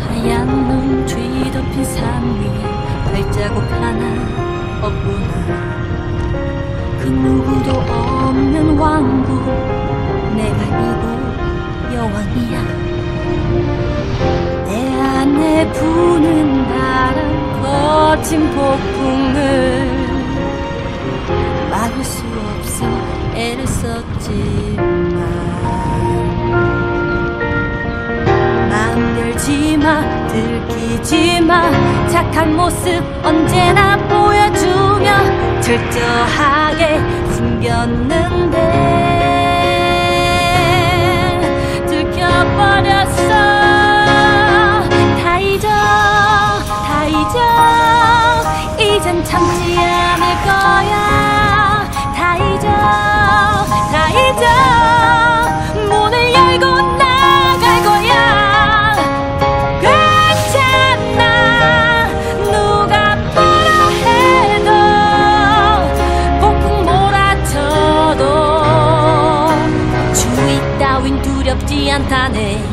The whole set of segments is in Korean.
하얀 눈 뒤덮인 산위 발자국 하나 없구나 그 누구도 없는 왕국 내가 이곳 여왕이야. 내 안에 부는 바람 거친 폭풍을 하지만 열지 마 들키지 마. 착한 모습 언제나 보여주며 철저하게 숨겼는데 들켜버렸어. 다 잊어 다 잊어. 이젠 참지 않아 きあんたね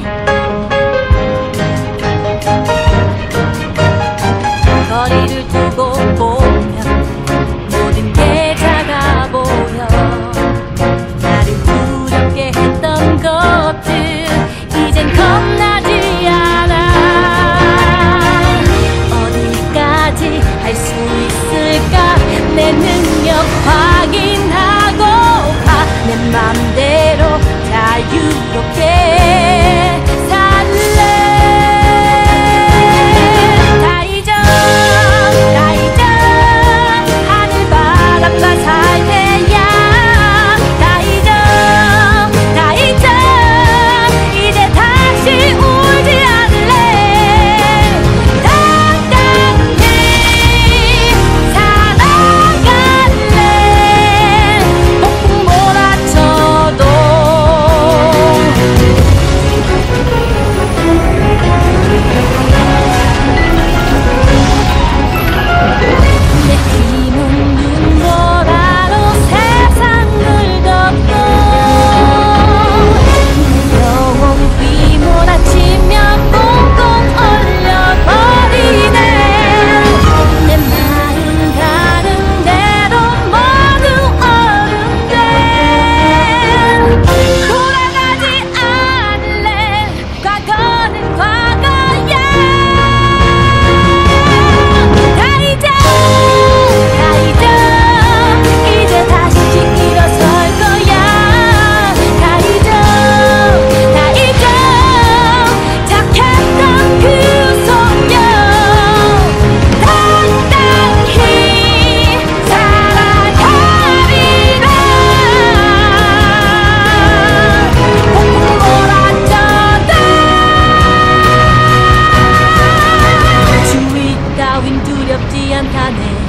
petite année.